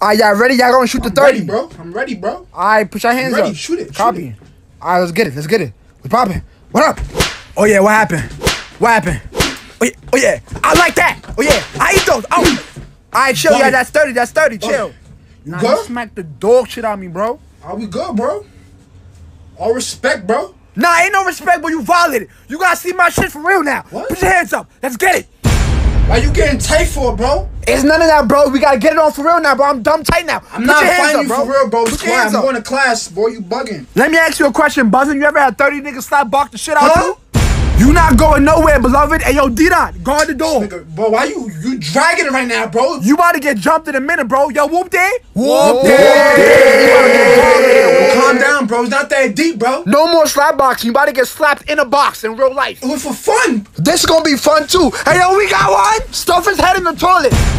All right, y'all ready? Y'all gonna shoot the I'm 30. ready, bro. I'm ready, bro. All right, put your hands ready. up. Shoot it, shoot Copy. it. All right, let's get it. Let's get it. We popping. What up? Oh yeah, what happened? What happened? Oh yeah, oh yeah. I like that. Oh yeah, I eat those. Oh. All right, chill. Yeah, Bucket. that's 30. That's 30. Chill. You Nah, good? you smacked the dog shit on me, bro. Are we good, bro? All respect, bro. Nah, ain't no respect, but you violated. You gotta see my shit for real now. What? Put your hands up. Let's get it. Why you getting tight for, bro? It's none of that, bro. We gotta get it on for real now, bro. I'm dumb tight now. I'm Put not your hands fighting up, you for real, bro. Put your hands I'm up. going to class, boy. You bugging. Let me ask you a question, Buzzin. You ever had 30 niggas slap bark the shit out Huh? you? You not going nowhere, beloved. Hey, yo, D-Dot, guard the door. Nigga, bro, why you you dragging it right now, bro? You about to get jumped in a minute, bro. Yo, whoop day. Whoop day. Bro. It's not that deep, bro. No more slap boxing. You about to get slapped in a box in real life. It was for fun. This is gonna be fun too. Hey, yo, we got one. Stuff his head in the toilet.